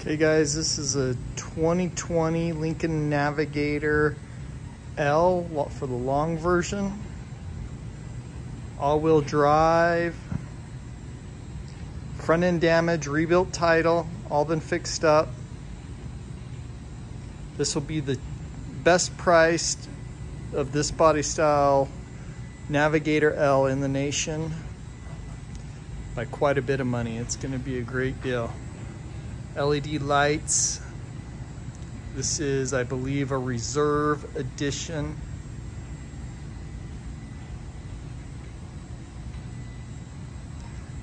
Okay guys, this is a 2020 Lincoln Navigator L for the long version. All-wheel drive. Front end damage, rebuilt title, all been fixed up. This will be the best priced of this body style Navigator L in the nation by quite a bit of money. It's going to be a great deal. LED lights. This is, I believe, a reserve edition.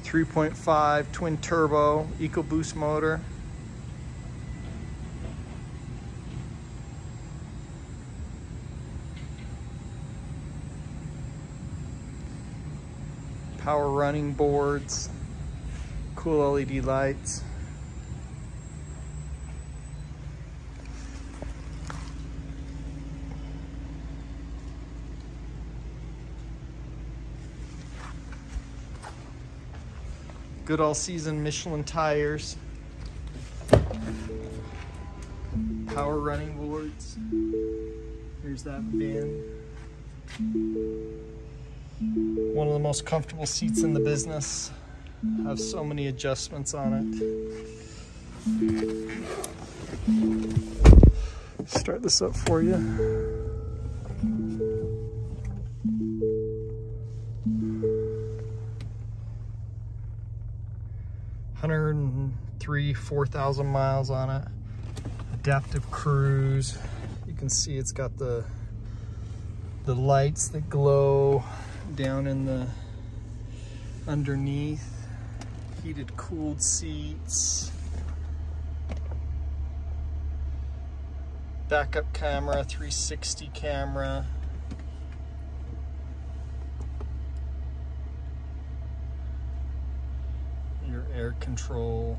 Three point five twin turbo EcoBoost motor. Power running boards, cool LED lights. Good all season Michelin tires. Power running boards. Here's that van. One of the most comfortable seats in the business. Have so many adjustments on it. Start this up for you. 103, 4,000 miles on it. Adaptive cruise. You can see it's got the the lights that glow down in the underneath. Heated cooled seats. Backup camera, 360 camera. Air control.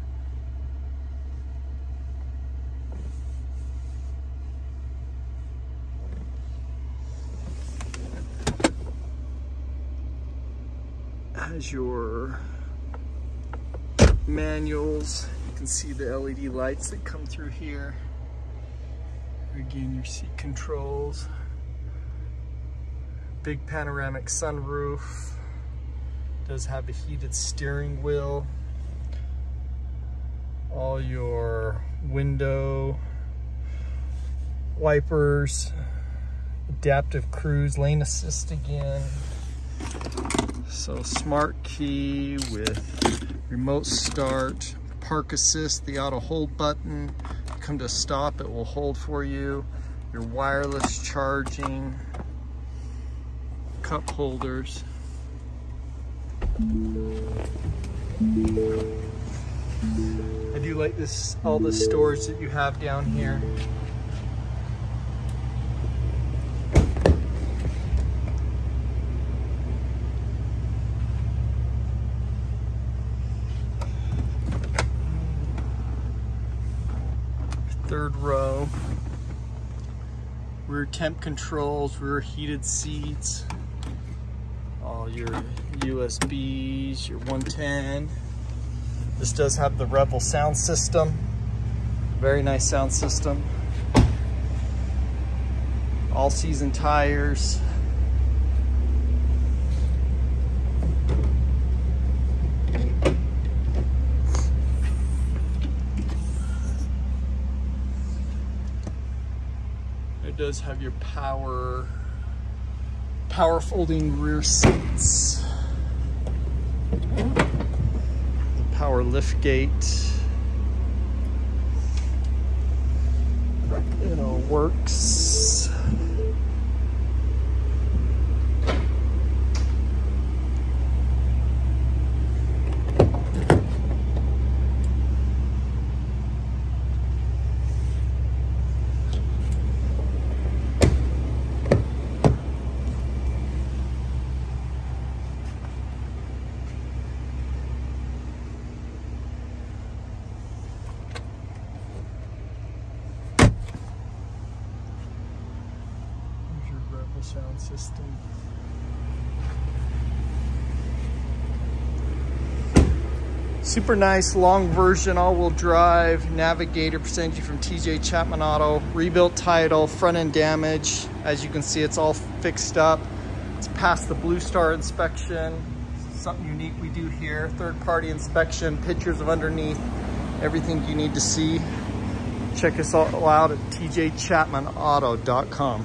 Has your manuals. You can see the LED lights that come through here. Again, your seat controls. Big panoramic sunroof. Does have a heated steering wheel all your window wipers, adaptive cruise, lane assist again. So smart key with remote start, park assist, the auto hold button. Come to stop, it will hold for you. Your wireless charging, cup holders. I do like this, all the storage that you have down here. Third row. Rear temp controls, rear heated seats, all your USBs, your 110. This does have the Revel sound system. Very nice sound system. All season tires. It does have your power power folding rear seats power lift gate. It all works. Sound system. Super nice long version, all-wheel drive, Navigator, percentage from TJ Chapman Auto, rebuilt title, front end damage. As you can see, it's all fixed up. It's passed the Blue Star inspection. Something unique we do here. Third party inspection, pictures of underneath, everything you need to see. Check us all out at tjchapmanauto.com.